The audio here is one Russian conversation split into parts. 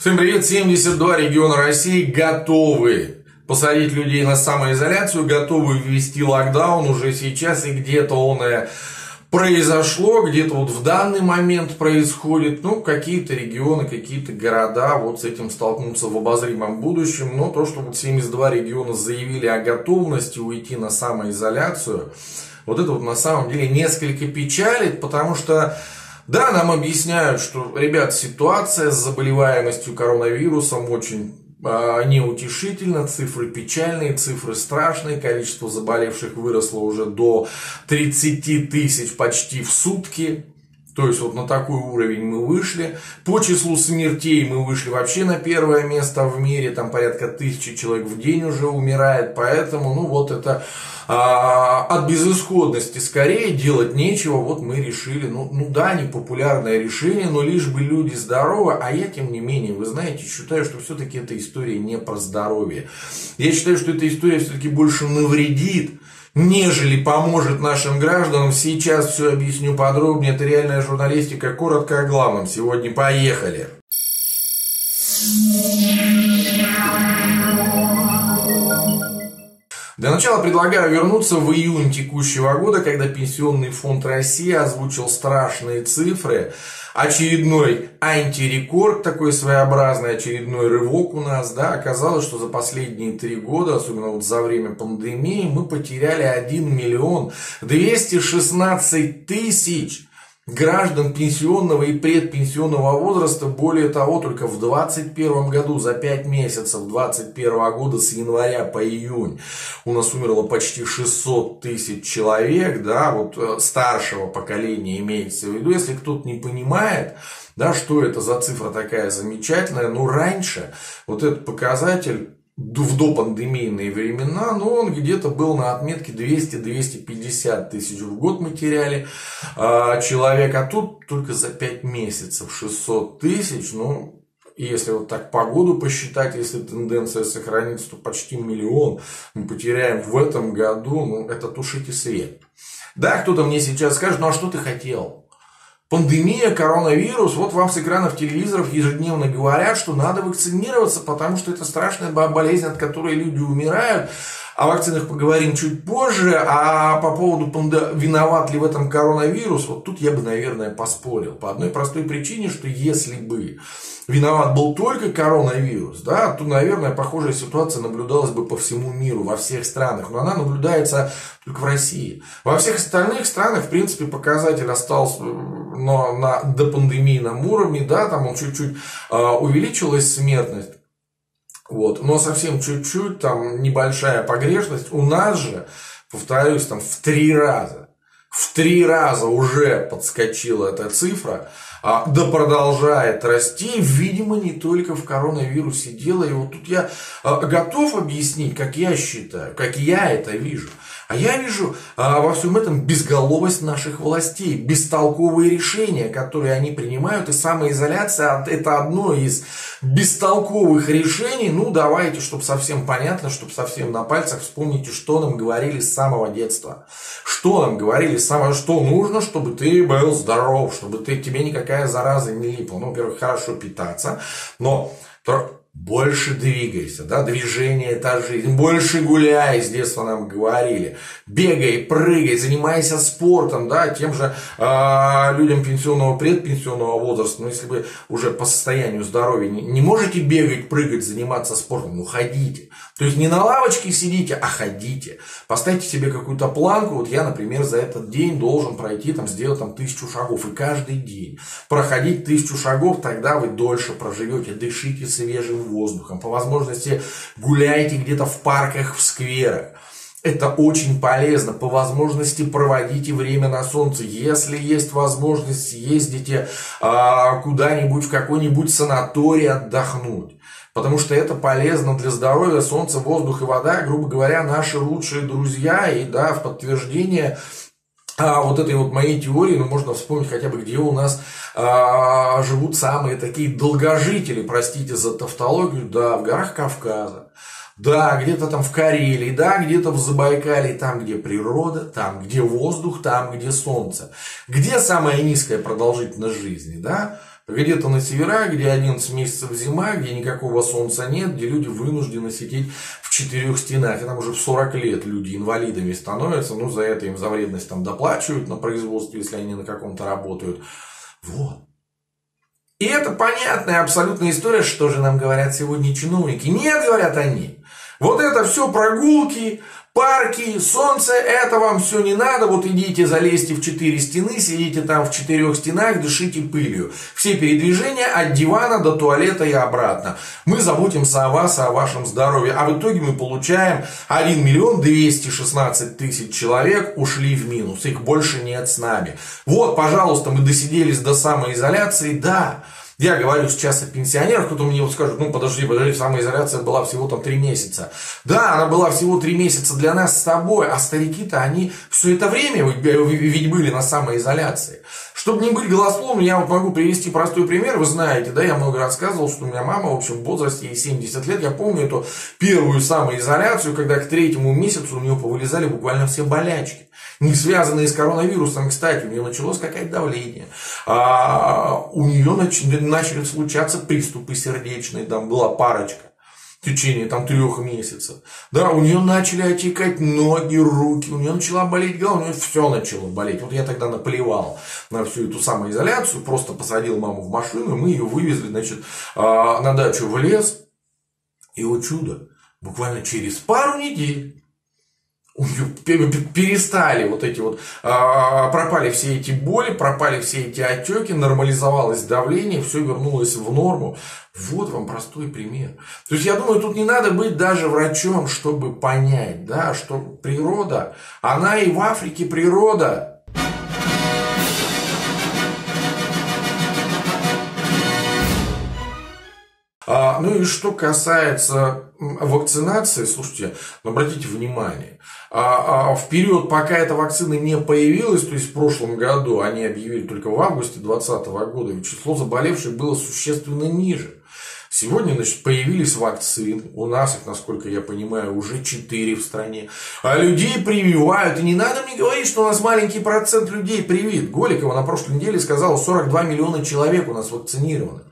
Всем привет! 72 региона России готовы посадить людей на самоизоляцию, готовы ввести локдаун уже сейчас, и где-то он и произошло, где-то вот в данный момент происходит, ну, какие-то регионы, какие-то города вот с этим столкнутся в обозримом будущем, но то, что вот 72 региона заявили о готовности уйти на самоизоляцию, вот это вот на самом деле несколько печалит, потому что да, нам объясняют, что, ребят, ситуация с заболеваемостью коронавирусом очень э, неутешительна, цифры печальные, цифры страшные, количество заболевших выросло уже до 30 тысяч почти в сутки. То есть вот на такой уровень мы вышли. По числу смертей мы вышли вообще на первое место в мире. Там порядка тысячи человек в день уже умирает. Поэтому, ну вот это а, от безысходности скорее делать нечего. Вот мы решили, ну, ну да, непопулярное решение, но лишь бы люди здоровы. А я, тем не менее, вы знаете, считаю, что все-таки эта история не про здоровье. Я считаю, что эта история все-таки больше навредит нежели поможет нашим гражданам. Сейчас все объясню подробнее. Это реальная журналистика. Коротко о главном. Сегодня поехали. Для начала предлагаю вернуться в июнь текущего года, когда Пенсионный фонд России озвучил страшные цифры. Очередной антирекорд, такой своеобразный очередной рывок у нас, да, оказалось, что за последние три года, особенно вот за время пандемии, мы потеряли 1 миллион 216 тысяч граждан пенсионного и предпенсионного возраста. Более того, только в 2021 году, за 5 месяцев 2021 года с января по июнь у нас умерло почти 600 тысяч человек, да, вот э, старшего поколения имеется в виду. Если кто-то не понимает, да, что это за цифра такая замечательная, ну раньше вот этот показатель в допандемийные времена, но он где-то был на отметке 200-250 тысяч в год мы теряли а, человек, а тут только за 5 месяцев 600 тысяч, ну, если вот так погоду посчитать, если тенденция сохранится, то почти миллион мы потеряем в этом году, ну, это тушите свет. Да, кто-то мне сейчас скажет, ну а что ты хотел? Пандемия, коронавирус, вот вам с экранов телевизоров ежедневно говорят, что надо вакцинироваться, потому что это страшная болезнь, от которой люди умирают. О вакцинах поговорим чуть позже. А по поводу панда... виноват ли в этом коронавирус, вот тут я бы, наверное, поспорил. По одной простой причине, что если бы виноват был только коронавирус, да, то, наверное, похожая ситуация наблюдалась бы по всему миру, во всех странах. Но она наблюдается только в России. Во всех остальных странах, в принципе, показатель остался но на допандемийном уровне, да, там он чуть-чуть э, увеличилась смертность. Вот, но совсем чуть-чуть, там небольшая погрешность. У нас же, повторюсь, там в три раза, в три раза уже подскочила эта цифра а, да продолжает расти, видимо, не только в коронавирусе дело. И вот тут я а, готов объяснить, как я считаю, как я это вижу. А я вижу а, во всем этом безголовость наших властей, бестолковые решения, которые они принимают, и самоизоляция это одно из бестолковых решений. Ну, давайте, чтобы совсем понятно, чтобы совсем на пальцах вспомните, что нам говорили с самого детства. Что нам говорили с самого, что нужно, чтобы ты был здоров, чтобы ты, тебе никакая зараза не липла. Ну, во-первых, хорошо питаться, но больше двигайся, да, движение это жизнь, больше гуляй, с детства нам говорили, бегай, прыгай, занимайся спортом, да, тем же э, людям пенсионного, предпенсионного возраста, ну, если вы уже по состоянию здоровья не, не можете бегать, прыгать, заниматься спортом, ну, ходите, то есть не на лавочке сидите, а ходите, поставьте себе какую-то планку, вот я, например, за этот день должен пройти, там, сделать там тысячу шагов, и каждый день. Проходить тысячу шагов, тогда вы дольше проживете, дышите свежим воздухом, по возможности гуляйте где-то в парках, в скверах. Это очень полезно. По возможности проводите время на солнце. Если есть возможность, ездите а, куда-нибудь в какой-нибудь санаторий отдохнуть. Потому что это полезно для здоровья. Солнце, воздух и вода, грубо говоря, наши лучшие друзья. И да, в подтверждение а вот этой вот моей теории, ну, можно вспомнить хотя бы, где у нас а, живут самые такие долгожители, простите за тавтологию, да, в горах Кавказа, да, где-то там в Карелии, да, где-то в Забайкале, там, где природа, там, где воздух, там, где солнце. Где самая низкая продолжительность жизни, да? Где-то на северах, где 11 месяцев зима, где никакого солнца нет, где люди вынуждены сидеть в четырех стенах. И там уже в 40 лет люди инвалидами становятся, ну, за это им за вредность там доплачивают на производстве, если они на каком-то работают. Вот. И это понятная абсолютная история, что же нам говорят сегодня чиновники. Нет, говорят они. Вот это все прогулки, парки, солнце, это вам все не надо, вот идите, залезьте в четыре стены, сидите там в четырех стенах, дышите пылью. Все передвижения от дивана до туалета и обратно. Мы заботимся о вас, о вашем здоровье, а в итоге мы получаем 1 миллион 216 тысяч человек ушли в минус, их больше нет с нами. Вот, пожалуйста, мы досиделись до самоизоляции, да, я говорю сейчас о пенсионерах, кто-то мне вот скажет, ну подожди, подожди, самоизоляция была всего там три месяца. Да, она была всего три месяца для нас с тобой, а старики-то они все это время ведь были на самоизоляции. Чтобы не быть голословным, я вот могу привести простой пример. Вы знаете, да, я много рассказывал, что у меня мама, в общем, в возрасте ей 70 лет. Я помню эту первую самоизоляцию, когда к третьему месяцу у нее повылезали буквально все болячки не связанные с коронавирусом, кстати, у нее началось какое-то давление, а, у нее начали, случаться приступы сердечные, там была парочка течение там трех месяцев. Да, у нее начали отекать ноги, руки, у нее начала болеть голова, у нее все начало болеть. Вот я тогда наплевал на всю эту самоизоляцию, просто посадил маму в машину, мы ее вывезли, значит, а, на дачу в лес. И, о чудо, буквально через пару недель перестали вот эти вот, а, пропали все эти боли, пропали все эти отеки, нормализовалось давление, все вернулось в норму. Вот вам простой пример. То есть я думаю, тут не надо быть даже врачом, чтобы понять, да, что природа, она и в Африке природа, А, ну и что касается вакцинации, слушайте, ну, обратите внимание, а, а, в период, пока эта вакцина не появилась, то есть в прошлом году, они объявили только в августе 2020 года, число заболевших было существенно ниже. Сегодня, значит, появились вакцины. У нас их, насколько я понимаю, уже 4 в стране. А людей прививают. И не надо мне говорить, что у нас маленький процент людей привит. Голикова на прошлой неделе сказала, 42 миллиона человек у нас вакцинированы.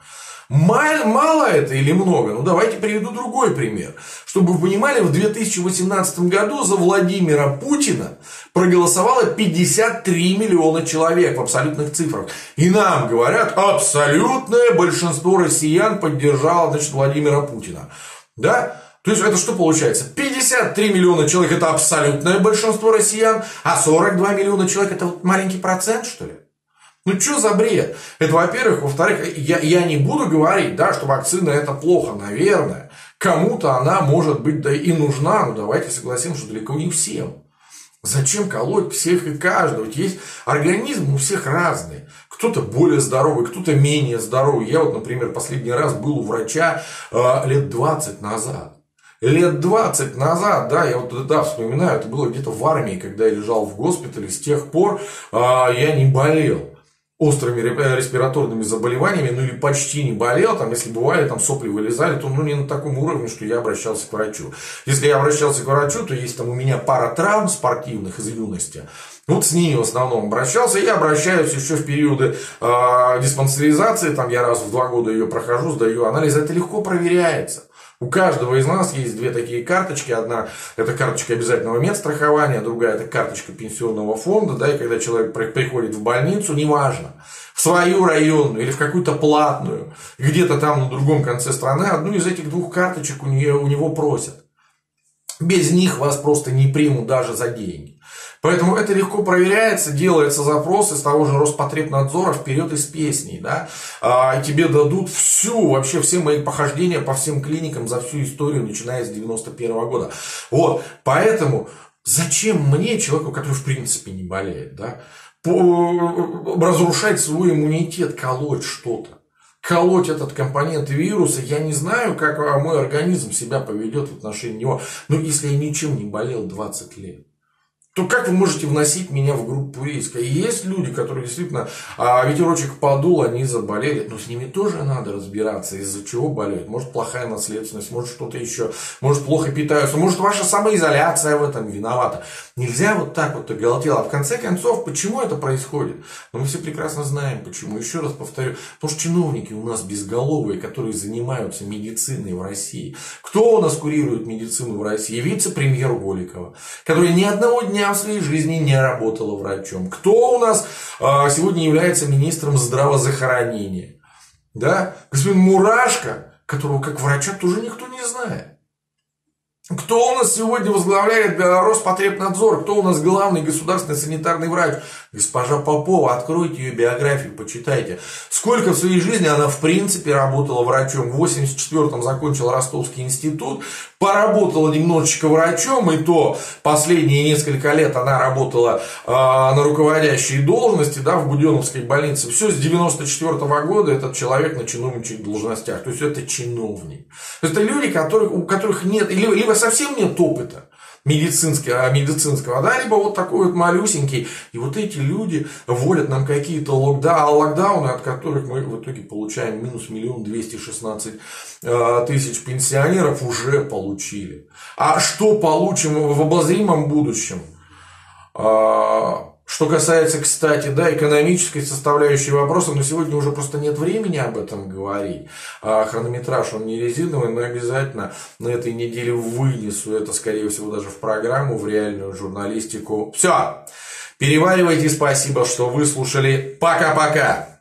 Мало, это или много? Ну, давайте приведу другой пример. Чтобы вы понимали, в 2018 году за Владимира Путина проголосовало 53 миллиона человек в абсолютных цифрах. И нам говорят, абсолютное большинство россиян поддержало, значит, Владимира Путина. Да? То есть это что получается? 53 миллиона человек это абсолютное большинство россиян, а 42 миллиона человек это вот маленький процент, что ли? Ну, что за бред? Это, во-первых. Во-вторых, я, я не буду говорить, да, что вакцина это плохо, наверное. Кому-то она может быть да и нужна, но давайте согласимся, что далеко не всем. Зачем колоть всех и каждого? Есть организм у всех разный. Кто-то более здоровый, кто-то менее здоровый. Я вот, например, последний раз был у врача э, лет 20 назад. Лет 20 назад, да, я вот да, вспоминаю, это было где-то в армии, когда я лежал в госпитале, с тех пор э, я не болел острыми респираторными заболеваниями, ну или почти не болел, там, если бывали, там сопли вылезали, то ну не на таком уровне, что я обращался к врачу. Если я обращался к врачу, то есть там у меня пара травм спортивных из юности, вот с ними в основном обращался. Я обращаюсь еще в периоды э, диспансеризации, там я раз в два года ее прохожу, сдаю анализ, это легко проверяется. У каждого из нас есть две такие карточки. Одна это карточка обязательного медстрахования, другая это карточка пенсионного фонда. Да, и когда человек приходит в больницу, неважно, в свою районную или в какую-то платную, где-то там на другом конце страны, одну из этих двух карточек у, нее, у него просят. Без них вас просто не примут даже за деньги. Поэтому это легко проверяется, делается запрос из того же Роспотребнадзора вперед из песней, да, а, тебе дадут всю, вообще все мои похождения по всем клиникам за всю историю, начиная с 91 -го года. Вот, поэтому зачем мне, человеку, который в принципе не болеет, да, разрушать свой иммунитет, колоть что-то? колоть этот компонент вируса, я не знаю, как мой организм себя поведет в отношении него. Но если я ничем не болел 20 лет, то как вы можете вносить меня в группу риска? И есть люди, которые действительно, а, ветерочек подул, они заболели, но с ними тоже надо разбираться, из-за чего болеют. Может, плохая наследственность, может, что-то еще, может, плохо питаются, может, ваша самоизоляция в этом виновата. Нельзя вот так вот оголтело. А в конце концов, почему это происходит? Но мы все прекрасно знаем, почему. Еще раз повторю, потому что чиновники у нас безголовые, которые занимаются медициной в России. Кто у нас курирует медицину в России? Вице-премьер Голикова, который ни одного дня в своей жизни не работала врачом. Кто у нас а, сегодня является министром здравоохранения? Да? Господин Мурашко, которого как врача тоже никто не знает. Кто у нас сегодня возглавляет Роспотребнадзор? Кто у нас главный государственный санитарный врач? Госпожа Попова. Откройте ее биографию, почитайте. Сколько в своей жизни она в принципе работала врачом. В 84-м закончила Ростовский институт. Поработала немножечко врачом. И то последние несколько лет она работала э, на руководящей должности да, в Буденовской больнице. Все с 94 -го года этот человек на чиновничьих должностях. То есть это чиновник. Это люди, которых, у которых нет, либо, либо совсем нет опыта медицинского, а, медицинского, да, либо вот такой вот малюсенький. И вот эти люди вводят нам какие-то локда, локдауны, от которых мы в итоге получаем минус миллион двести шестнадцать а, тысяч пенсионеров уже получили. А что получим в обозримом будущем? Что касается, кстати, да, экономической составляющей вопроса, но сегодня уже просто нет времени об этом говорить. А хронометраж, он не резиновый, но обязательно на этой неделе вынесу это, скорее всего, даже в программу, в реальную журналистику. Все, переваривайте, спасибо, что выслушали. Пока-пока.